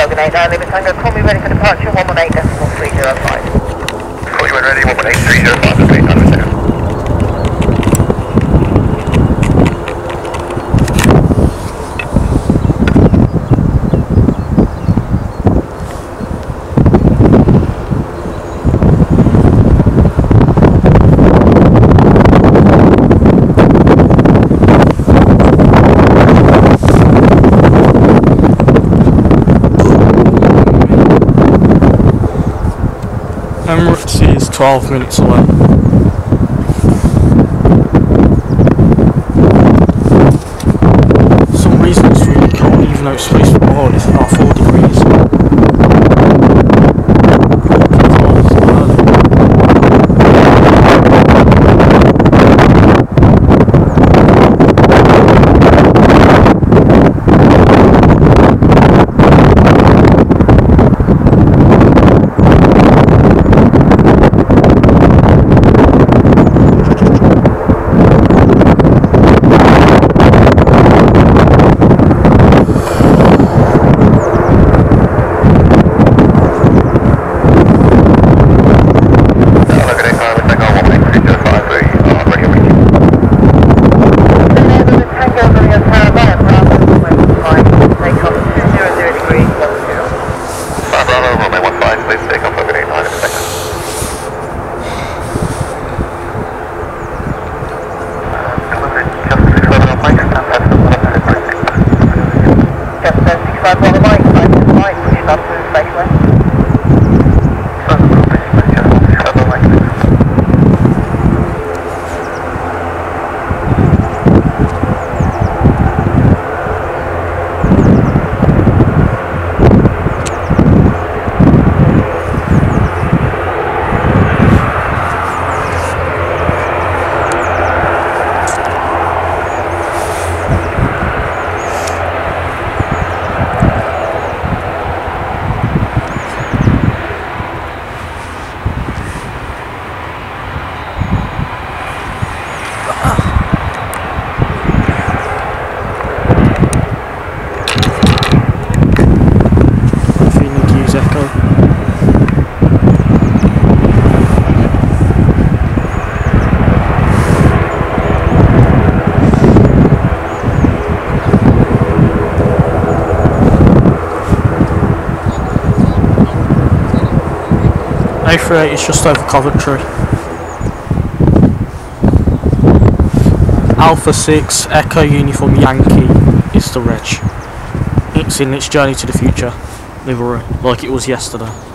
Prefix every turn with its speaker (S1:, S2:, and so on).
S1: Logan 89, Lima Tango, call me ready for departure, 118.305.
S2: Call you when ready, 118.305,
S3: Emirates is 12 minutes away. Some reason it's really cold even though it's supposed to be warm, it's about 4 degrees.
S2: Logan 89, Lima Tango, 118.305, we are ready and waiting.
S1: Lima Tango, Romeo Caravan, Bravo, Romeo 15, take off 200 degrees, 10.
S2: Five Bravo, Romeo 15, please take off Logan 89 in a second.
S1: Just uh, 65 on the mic, 5 to the mic, push up to the spaceway.
S3: If you need to use Echo. A38 is just over Coventry. Alpha 6 Echo Uniform Yankee is the reg. It's in its journey to the future, livery, like it was yesterday.